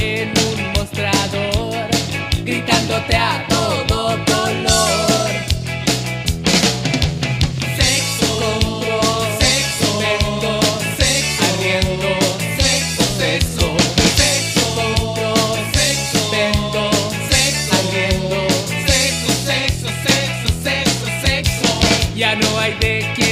en un mostrador, gritándote a todo dolor Sexo, sexo, sexo, sexo, ardiendo, sexo, sexo, sexo, sexo, vendo, sexo, ardiendo, sexo, sexo, sexo, sexo, sexo. Ya no hay de qué.